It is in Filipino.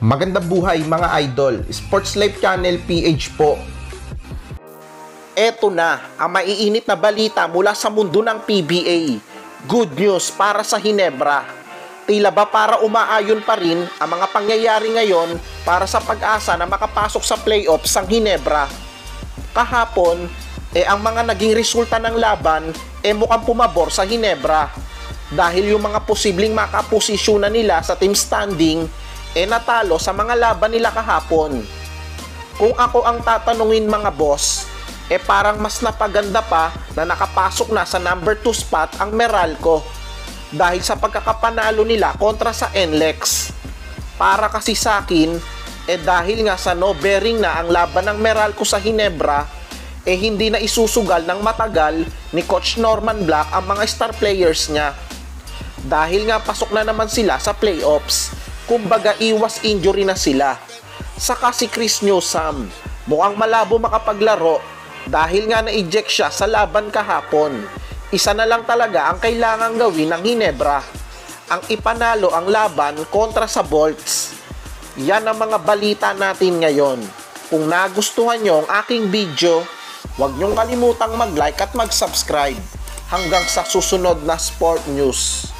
Magandang buhay mga idol, Sports Life Channel PH po. Eto na, ang maiinit na balita mula sa mundo ng PBA. Good news para sa Hinebra. Tila ba para umaayon pa rin ang mga pangyayari ngayon para sa pag-asa na makapasok sa playoffs ang Hinebra. Kahapon, eh ang mga naging resulta ng laban eh mukhang pumabor sa Hinebra. Dahil yung mga posibleng makaposisyonan nila sa team standing eh natalo sa mga laban nila kahapon. Kung ako ang tatanungin mga boss, eh parang mas napaganda pa na nakapasok na sa number 2 spot ang Meralco dahil sa pagkakapanalo nila kontra sa NLEX. Para kasi sa akin, eh dahil nga sa no bearing na ang laban ng Meralco sa Hinebra, eh hindi na isusugal ng matagal ni Coach Norman Black ang mga star players niya. Dahil nga pasok na naman sila sa playoffs, kumbaga iwas injury na sila. Saka si Chris Newsome, mukhang malabo makapaglaro dahil nga na-eject siya sa laban kahapon. Isa na lang talaga ang kailangang gawin ng Hinebra. Ang ipanalo ang laban kontra sa Bolts. Yan ang mga balita natin ngayon. Kung nagustuhan nyo ang aking video, huwag nyong kalimutang mag-like at mag-subscribe. Hanggang sa susunod na sport news.